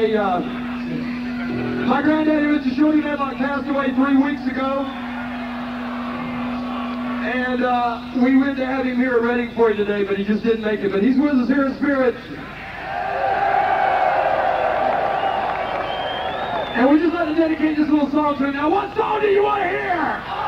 today. Uh, my granddaddy, Mr. Shorty Medlock, passed away three weeks ago. And uh, we went to have him here at Reading for you today, but he just didn't make it. But he's with us here in spirit. And we just like to dedicate this little song to him. Now, what song do you want to hear?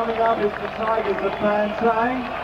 Coming up is the Tygers of Pan Tang.